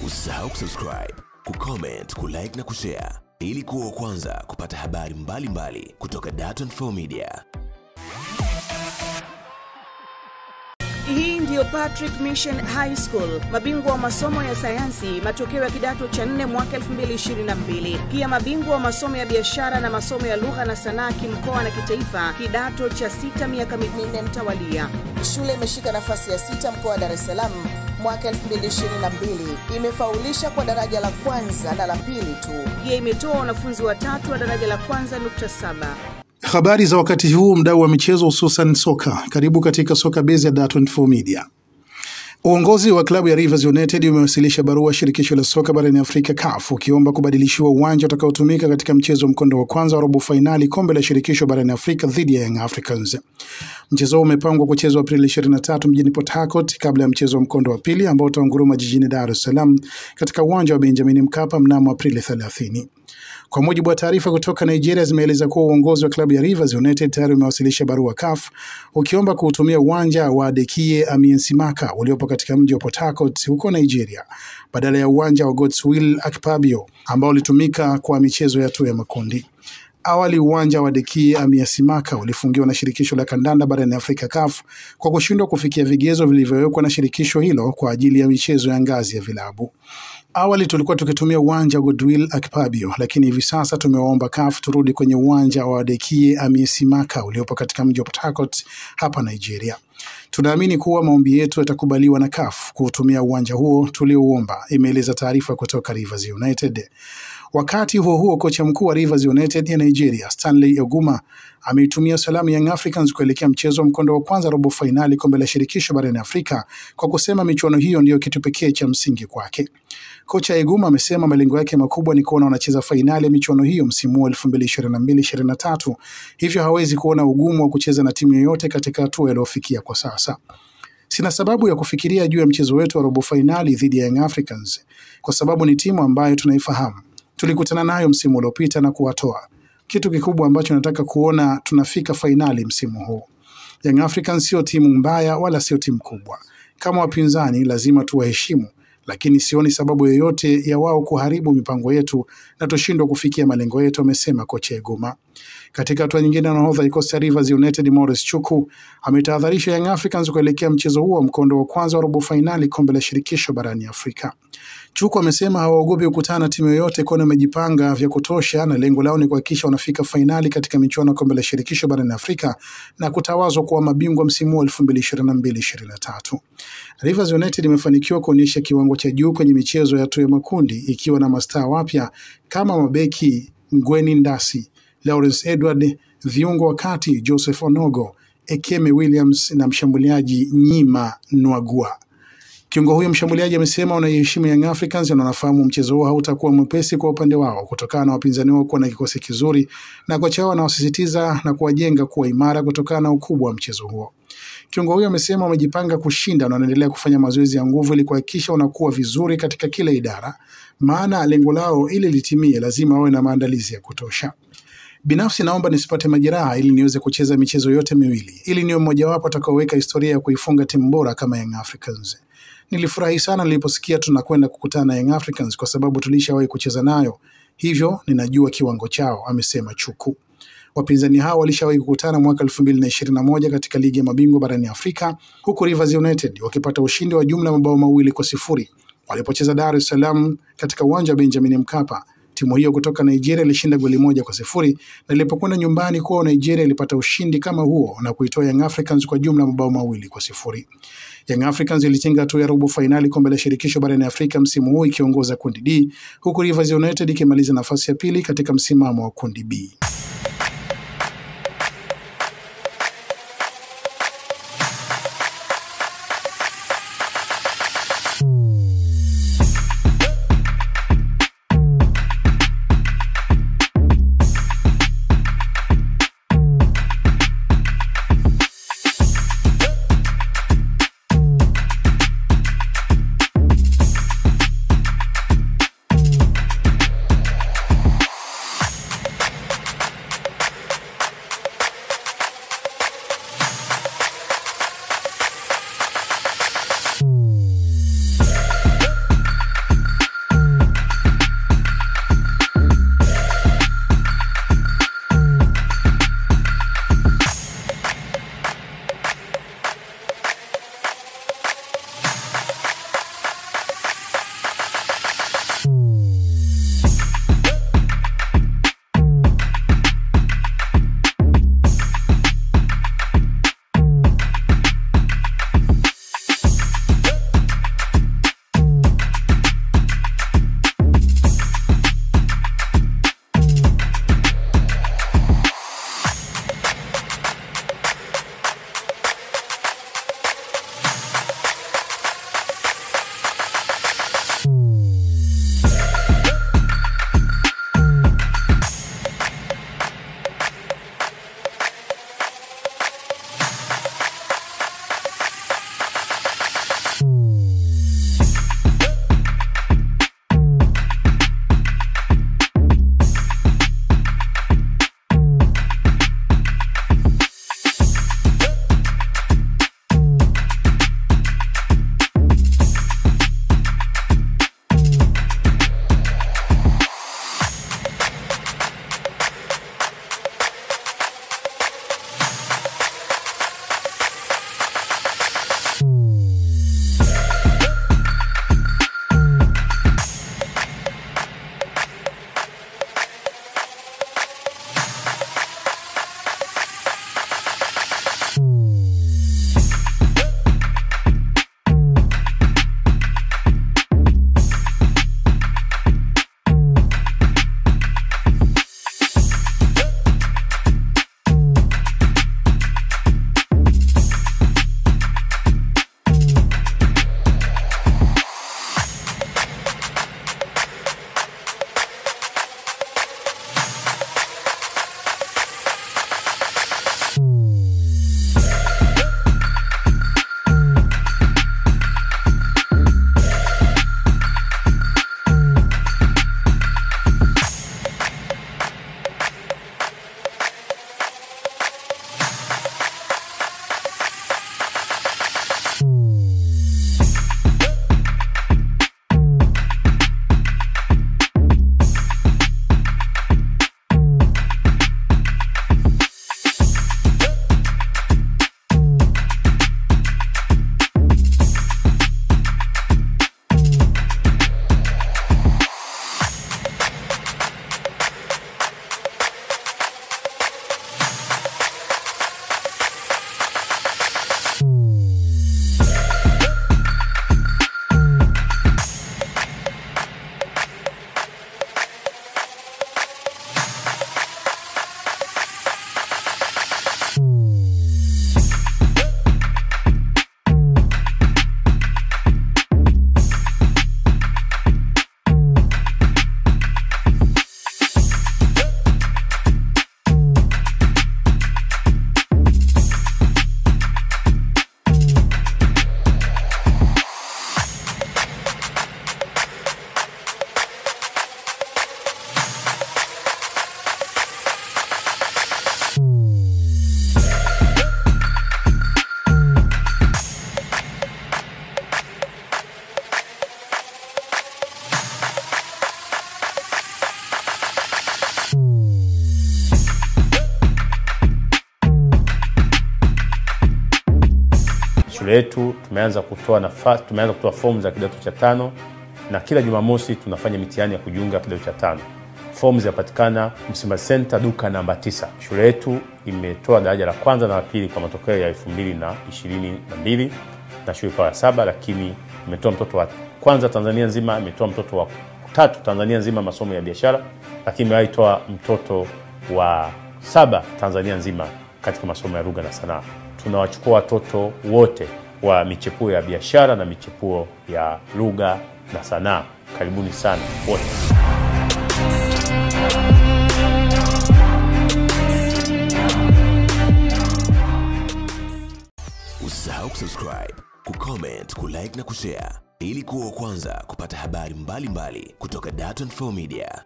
Usisahau kusubscribe, kucomment, kulike na kushare ili kuwa wa kwanza kupata habari mbalimbali mbali kutoka Dar24 Media. Hii ndiyo Patrick Mission High School, mabingwa wa masomo ya sayansi, matokeo ya kidato cha nne mwaka 2022. Pia mabingwa wa masomo ya biashara na masomo ya lugha na sanaa kimkoa na kitaifa, kidato cha sita miaka minne mtawalia. Shule imeshika nafasi ya sita mkoa wa Dar es Salaam mwaka 2022. Imefaulisha kwa daraja la kwanza na la pili tu. Pia imetoa wanafunzi watatu wa daraja la kwanza nukta saba. Habari za wakati huu, mdau wa michezo hususan soka. Karibu katika soka base ya Dar24 Media. Uongozi wa klabu ya Rivers United umewasilisha barua shirikisho la soka barani Afrika CAF ukiomba kubadilishiwa uwanja utakaotumika katika mchezo wa mkondo wa kwanza wa robo fainali kombe la shirikisho barani Afrika dhidi ya Young Africans. Mchezo huo umepangwa kuchezwa Aprili 23 mjini Port Harcourt kabla ya mchezo wa mkondo wa pili ambao utaunguruma jijini Dar es Salaam katika uwanja wa Benjamin Mkapa mnamo Aprili 30. Kwa mujibu wa taarifa kutoka Nigeria zimeeleza kuwa uongozi wa klabu ya Rivers United tayari umewasilisha barua CAF ukiomba kuutumia uwanja wa Dekie Amiensimaka uliopo katika mji wa Port Harcourt huko Nigeria badala ya uwanja wa Godswill Akpabio ambao ulitumika kwa michezo ya hatua ya makundi. Awali uwanja wa Dekie Amiasimaka ulifungiwa na shirikisho la kandanda barani Afrika CAF kwa kushindwa kufikia vigezo vilivyowekwa na shirikisho hilo kwa ajili ya michezo ya ngazi ya vilabu. Awali tulikuwa tukitumia uwanja wa Goodwill Akpabio, lakini hivi sasa tumewaomba CAF turudi kwenye uwanja wa Dekie Amisimaka uliopo katika mji wa Port Harcourt hapa Nigeria. Tunaamini kuwa maombi yetu yatakubaliwa na CAF kuutumia uwanja huo tuliouomba, imeeleza taarifa kutoka Rivers United. Wakati huo huo, kocha mkuu wa Rivers United ya Nigeria Stanley Eguma ameitumia salamu Young Africans kuelekea mchezo wa mkondo wa kwanza robo fainali kombe la shirikisho barani Afrika kwa kusema michuano hiyo ndiyo kitu pekee cha msingi kwake. Kocha Eguma amesema malengo yake makubwa ni kuona wanacheza fainali ya michuano hiyo msimu wa 2022-2023, hivyo hawezi kuona ugumu wa kucheza na timu yoyote katika hatua iliyofikia kwa sasa. Sina sababu ya kufikiria juu ya mchezo wetu wa robo fainali dhidi ya Young Africans kwa sababu ni timu ambayo tunaifahamu. Tulikutana nayo msimu uliopita na kuwatoa. Kitu kikubwa ambacho nataka kuona tunafika fainali msimu huu. Young Africans sio timu mbaya wala sio timu kubwa. Kama wapinzani lazima tuwaheshimu, lakini sioni sababu yoyote ya wao kuharibu mipango yetu na tushindwa kufikia malengo yetu, amesema kocha Eguma. Katika hatua nyingine, nahodha cha Rivers United Morris Chuku ametahadharisha Young Africans kuelekea mchezo huo wa mkondo wa kwanza wa robo fainali kombe la shirikisho barani Afrika. Chuku amesema hawaogopi kukutana na timu yoyote kwani wamejipanga vya kutosha na lengo lao ni kuhakikisha wanafika fainali katika michuano ya kombe la shirikisho barani Afrika na kutawazwa kuwa mabingwa msimu wa 2022-2023. Rivers United imefanikiwa kuonyesha kiwango cha juu kwenye michezo ya hatua ya makundi ikiwa na mastaa wapya kama mabeki Ngweni Ndasi, Lawrence Edward, viungo wa kati Joseph Onogo, Ekeme Williams na mshambuliaji Nyima Nwagua. Kiungo huyo mshambuliaji amesema wanaiheshimu Young Africans na wanafahamu mchezo huo hautakuwa mwepesi kwa upande wao kutokana na wapinzani wao kuwa na kikosi kizuri, na kocha wao anawasisitiza na kuwajenga kuwa imara kutokana na ukubwa wa mchezo huo. Kiungo huyo amesema wamejipanga kushinda na wanaendelea kufanya mazoezi ya nguvu ili kuhakikisha wanakuwa vizuri katika kila idara, maana lengo lao ili litimie lazima wawe na maandalizi ya kutosha. Binafsi naomba nisipate majeraha ili niweze kucheza michezo yote miwili ili niwe mmojawapo atakaoweka historia ya kuifunga timu bora kama Young Africans. Nilifurahi sana niliposikia tunakwenda kukutana na Young Africans kwa sababu tulishawahi kucheza nayo, hivyo ninajua kiwango chao, amesema Chuku. Wapinzani hao walishawahi kukutana mwaka 2021 katika ligi ya mabingwa barani Afrika, huku Rivers United wakipata ushindi wa jumla mabao mawili kwa sifuri walipocheza Dar es Salaam katika uwanja wa Benjamin Mkapa. Timu hiyo kutoka Nigeria ilishinda goli moja kwa sifuri na ilipokwenda nyumbani kwao Nigeria ilipata ushindi kama huo na kuitoa Young Africans kwa jumla mabao mawili kwa sifuri. Young Africans ilitinga hatua ya robo fainali kombe la shirikisho barani Afrika msimu huu ikiongoza kundi D, huku Rivers United ikimaliza nafasi ya pili katika msimamo wa kundi B. shule yetu tumeanza kutoa nafasi, tumeanza kutoa fomu za kidato cha tano na kila Jumamosi tunafanya mitihani ya kujiunga kidato cha tano. Fomu zinapatikana Msimbazi Center, duka namba tisa. Shule yetu imetoa daraja la kwanza na la pili kwa matokeo ya 2022 na shule ya saba, lakini imetoa mtoto wa kwanza Tanzania nzima, imetoa mtoto wa tatu Tanzania nzima masomo ya biashara, lakini imewahi toa mtoto wa saba Tanzania nzima katika masomo ya lugha na sanaa. Tunawachukua watoto wote wa michepuo ya biashara na michepuo ya lugha na sanaa. Karibuni sana wote. Usisahau kusubscribe, kucomment, kulike na kushare ili kuwa wa kwanza kupata habari mbalimbali mbali kutoka Dar24 Media.